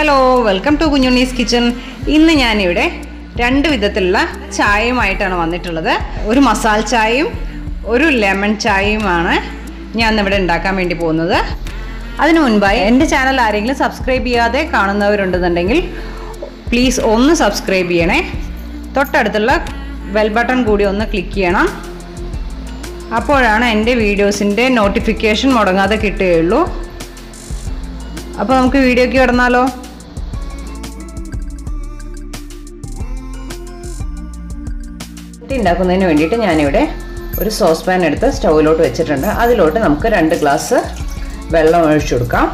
Hello welcome to Kunjunni's kitchen ഇന്ന് ഞാനിവിടെ രണ്ട് വിധത്തിലുള്ള ചായയുമായിട്ടാണ് വന്നിട്ടുള്ളത്. ഒരു മസാല ചായയും ഒരു ലെമൺ ചായയുമാണ് ഞാൻ ഇവിടെ ഉണ്ടാക്കാൻ വേണ്ടി പോകുന്നത്. അതിനു മുൻപായി എന്റെ ചാനൽ ആരെങ്കിലും സബ്സ്ക്രൈബ് ചെയ്യാതെ കാണുന്നവരുണ്ടെന്നുണ്ടെങ്കിൽ പ്ലീസ് ഒന്ന് സബ്സ്ക്രൈബ് ചെയ്യണേ. തൊട്ടടുത്തുള്ള ബെൽ ബട്ടൺ കൂടി ഒന്ന് ക്ലിക്ക് ചെയ്യണം. അപ്പോഴാണ് എന്റെ വീഡിയോസിന്റെ നോട്ടിഫിക്കേഷൻ മുടങ്ങാതെ കിട്ടുകയുള്ളൂ. അപ്പോൾ നമുക്ക് വീഡിയോയ്ക്ക് കിടന്നാലോ? റൊട്ടി ഉണ്ടാക്കുന്നതിന് വേണ്ടിയിട്ട് ഞാനിവിടെ ഒരു സോസ് പാൻ എടുത്ത് സ്റ്റൗവിലോട്ട് വെച്ചിട്ടുണ്ട്. അതിലോട്ട് നമുക്ക് രണ്ട് ഗ്ലാസ് വെള്ളം ഒഴിച്ചു കൊടുക്കാം.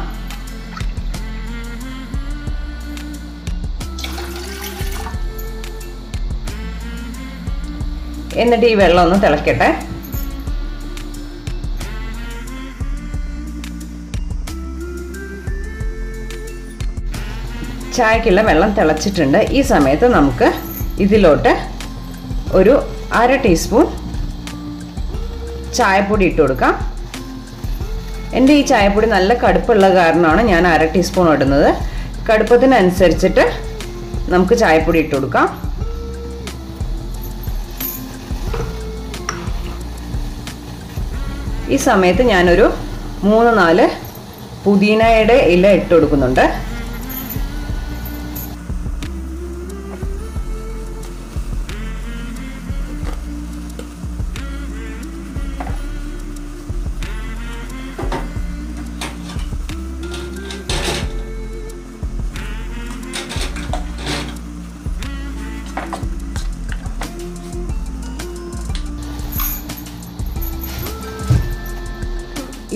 എന്നിട്ട് ഈ വെള്ളം ഒന്ന് തിളക്കട്ടെ. ചായക്കുള്ള വെള്ളം തിളച്ചിട്ടുണ്ട്. ഈ സമയത്ത് നമുക്ക് ഇതിലോട്ട് ഒരു അര ടീസ്പൂൺ ചായപ്പൊടി ഇട്ട് കൊടുക്കാം. എന്റെ ഈ ചായപ്പൊടി നല്ല കടുപ്പുള്ള കാരണമാണ് ഞാൻ അര ടീസ്പൂൺ ഇടുന്നത്. കടുപ്പത്തിനനുസരിച്ചിട്ട് നമുക്ക് ചായപ്പൊടി ഇട്ട് കൊടുക്കാം. ഈ സമയത്ത് ഞാനൊരു മൂന്ന് നാല് പുതിനയുടെ ഇല ഇട്ട് കൊടുക്കുന്നുണ്ട്.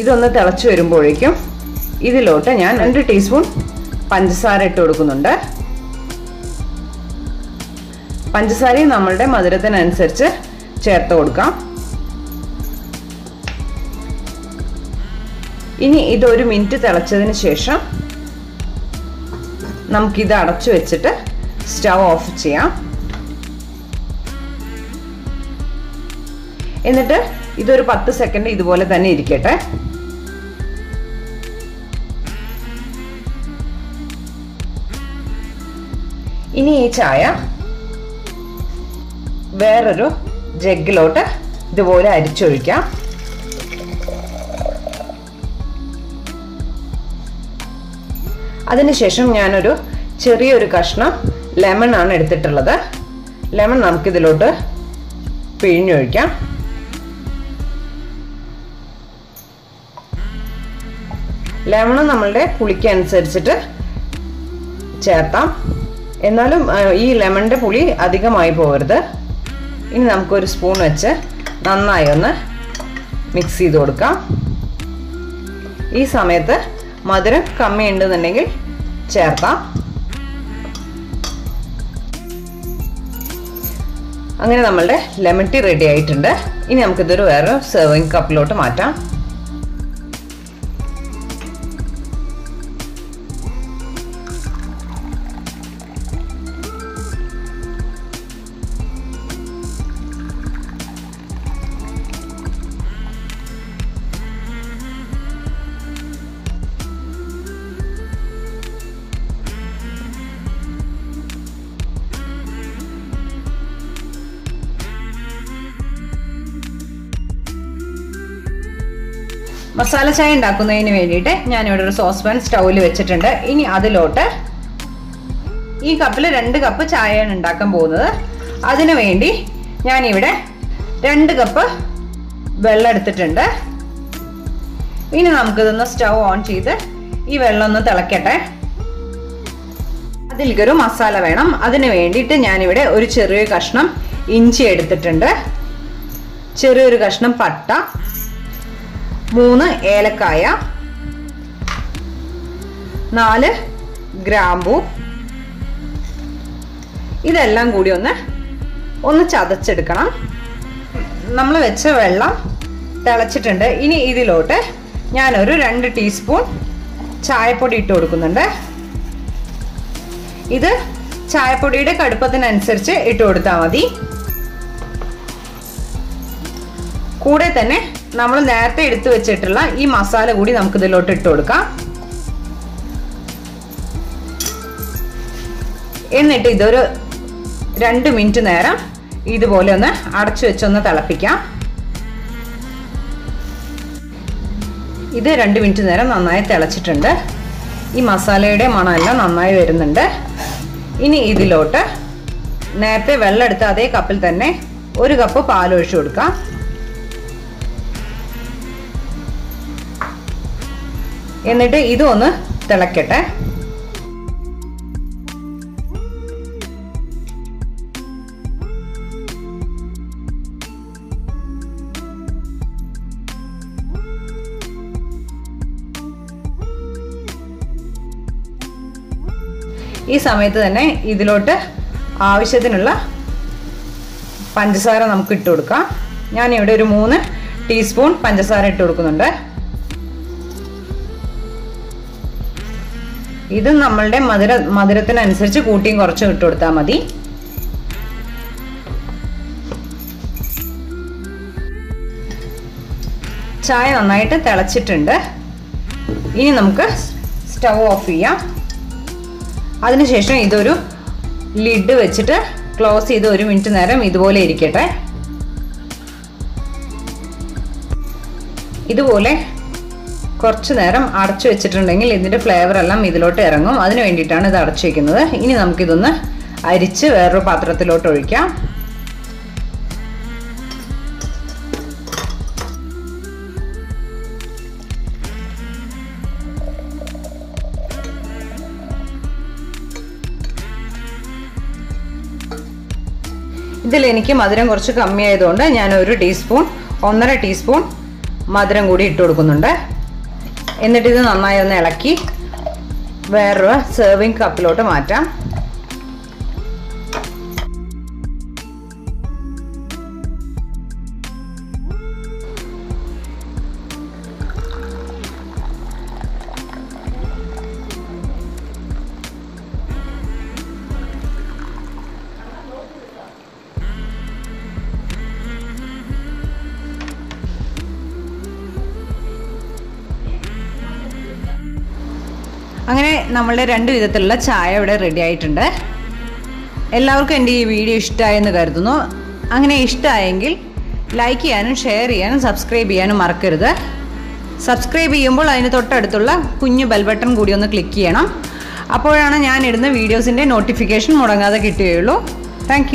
ഇതൊന്ന് തിളച്ച് വരുമ്പോഴേക്കും ഇതിലോട്ട് ഞാൻ രണ്ട് ടീസ്പൂൺ പഞ്ചസാര ഇട്ട് കൊടുക്കുന്നുണ്ട്. പഞ്ചസാരയും നമ്മളുടെ മധുരത്തിനനുസരിച്ച് ചേർത്ത് കൊടുക്കാം. ഇനി ഇതൊരു മിനിറ്റ് തിളച്ചതിന് ശേഷം നമുക്കിത് അടച്ചു വെച്ചിട്ട് സ്റ്റവ് ഓഫ് ചെയ്യാം. എന്നിട്ട് ഇതൊരു പത്ത് സെക്കൻഡ് ഇതുപോലെ തന്നെ ഇരിക്കട്ടെ. ഇനി ഈ ചായ വേറൊരു ജഗ്ഗിലോട്ട് ഇതുപോലെ അരിച്ചൊഴിക്കാം. അതിനുശേഷം ഞാനൊരു ചെറിയൊരു കഷ്ണം ലെമൺ ആണ് എടുത്തിട്ടുള്ളത്. ലെമൺ നമുക്കിതിലോട്ട് പിഴിഞ്ഞൊഴിക്കാം. ലെമൺ നമ്മളുടെ പുളിക്കനുസരിച്ചിട്ട് ചേർത്താം. എന്നാലും ഈ ലെമണിന്റെ പുളി അധികമായി പോകരുത്. ഇനി നമുക്കൊരു സ്പൂൺ വെച്ച് നന്നായി ഒന്ന് മിക്സ് ചെയ്ത് കൊടുക്കാം. ഈ സമയത്ത് മധുരം കമ്മി ഉണ്ടെന്നുണ്ടെങ്കിൽ ചേർക്കാം. അങ്ങനെ നമ്മളുടെ ലെമൺ ടീ റെഡി ആയിട്ടുണ്ട്. ഇനി നമുക്കിതൊരു വേറെ സെർവിങ് കപ്പിലോട്ട് മാറ്റാം. മസാല ചായ ഉണ്ടാക്കുന്നതിന് വേണ്ടിയിട്ട് ഞാനിവിടെ ഒരു സോസ് പാൻ സ്റ്റൗവിൽ വെച്ചിട്ടുണ്ട്. ഇനി അതിലോട്ട് ഈ കപ്പിൽ രണ്ട് കപ്പ് ചായയാണ് ഉണ്ടാക്കാൻ പോകുന്നത്. അതിനു വേണ്ടി ഞാനിവിടെ രണ്ട് കപ്പ് വെള്ളം എടുത്തിട്ടുണ്ട്. ഇനി നമുക്കിതൊന്ന് സ്റ്റൗ ഓൺ ചെയ്ത് ഈ വെള്ളം ഒന്ന് തിളക്കട്ടെ. അതിലേക്കൊരു മസാല വേണം. അതിന് വേണ്ടിയിട്ട് ഞാനിവിടെ ഒരു ചെറിയ കഷ്ണം ഇഞ്ചി എടുത്തിട്ടുണ്ട്. ചെറിയൊരു കഷ്ണം പട്ട. മൂന്ന് ഏലക്കായ നാല് ഗ്രാമ്പു. ഇതെല്ലാം കൂടി ഒന്ന് ഒന്ന് ചതച്ചെടുക്കണം. നമ്മൾ വെച്ച വെള്ളം തിളച്ചിട്ടുണ്ട്. ഇനി ഇതിലോട്ട് ഞാനൊരു രണ്ട് ടീസ്പൂൺ ചായപ്പൊടി ഇട്ട് കൊടുക്കുന്നുണ്ട്. ഇത് ചായപ്പൊടിയുടെ കടുപ്പത്തിനനുസരിച്ച് ഇട്ട് കൊടുത്താൽ മതി. കൂടെ തന്നെ നമ്മൾ നേരത്തെ എടുത്തു വെച്ചിട്ടുള്ള ഈ മസാല കൂടി നമുക്ക് ഇതിലോട്ട് ഇട്ട് കൊടുക്കാം. എന്നിട്ട് ഇതൊരു രണ്ട് മിനിറ്റ് നേരം ഇതുപോലെ ഒന്ന് അടച്ചു വെച്ചൊന്ന് തിളപ്പിക്കാം. ഇത് രണ്ട് മിനിറ്റ് നേരം നന്നായി തിളച്ചിട്ടുണ്ട്. ഈ മസാലയുടെ മണമെല്ലാം നന്നായി വരുന്നുണ്ട്. ഇനി ഇതിലോട്ട് നേരത്തെ വെള്ളം എടുത്ത് അതേ കപ്പിൽ തന്നെ ഒരു കപ്പ് പാൽ ഒഴിച്ചു കൊടുക്കാം. എന്നിട്ട് ഇതും ഒന്ന് തിളക്കട്ടെ. ഈ സമയത്ത് തന്നെ ഇതിലോട്ട് ആവശ്യത്തിനുള്ള പഞ്ചസാര നമുക്ക് ഇട്ട് കൊടുക്കാം. ഞാനിവിടെ ഒരു മൂന്ന് ടീസ്പൂൺ പഞ്ചസാര ഇട്ട് കൊടുക്കുന്നുണ്ട്. ഇത് നമ്മളുടെ മധുര മധുരത്തിനനുസരിച്ച് കൂട്ടിയും കുറച്ചും ഇട്ട് കൊടുത്താൽ മതി. ചായ നന്നായിട്ട് തിളച്ചിട്ടുണ്ട്. ഇനി നമുക്ക് സ്റ്റൗ ഓഫ് ചെയ്യാം. അതിനുശേഷം ഇതൊരു ലിഡ് വെച്ചിട്ട് ക്ലോസ് ചെയ്ത് ഒരു മിനിറ്റ് നേരം ഇതുപോലെ ഇരിക്കട്ടെ. ഇതുപോലെ കുറച്ച് നേരം അടച്ചു വെച്ചിട്ടുണ്ടെങ്കിൽ ഇതിന്റെ ഫ്ലേവർ എല്ലാം ഇതിലോട്ട് ഇറങ്ങും. അതിന് വേണ്ടിയിട്ടാണ് ഇത് അടച്ചു വെക്കുന്നത് ഇനി നമുക്കിതൊന്ന് അരിച്ച് വേറൊരു പാത്രത്തിലോട്ട് ഒഴിക്കാം. ഇതിൽ എനിക്ക് മധുരം കുറച്ച് കമ്മിയായതുകൊണ്ട് ഞാൻ ഒരു ടീസ്പൂൺ ഒന്നര ടീസ്പൂൺ മധുരം കൂടി ഇട്ട് കൊടുക്കുന്നുണ്ട്. എന്നിട്ട് ഇത് നന്നായി ഒന്ന് ഇളക്കി വേറൊരു സെർവിങ് കപ്പിലോട്ട് മാറ്റാം. അങ്ങനെ നമ്മളുടെ രണ്ട് വിധത്തിലുള്ള ചായ ഇവിടെ റെഡി ആയിട്ടുണ്ട്. എല്ലാവർക്കും എന്റെ ഈ വീഡിയോ ഇഷ്ടമായെന്ന് കരുതുന്നു. അങ്ങനെ ഇഷ്ടമായെങ്കിൽ ലൈക്ക് ചെയ്യാനും ഷെയർ ചെയ്യാനും സബ്സ്ക്രൈബ് ചെയ്യാനും മറക്കരുത്. സബ്സ്ക്രൈബ് ചെയ്യുമ്പോൾ അതിന് തൊട്ടടുത്തുള്ള കുഞ്ഞു ബെൽ ബട്ടൺ കൂടി ഒന്ന് ക്ലിക്ക് ചെയ്യണം. അപ്പോഴാണ് ഞാൻ ഇടുന്ന വീഡിയോസിന്റെ നോട്ടിഫിക്കേഷൻ മുടങ്ങാതെ കിട്ടുകയുള്ളൂ. താങ്ക്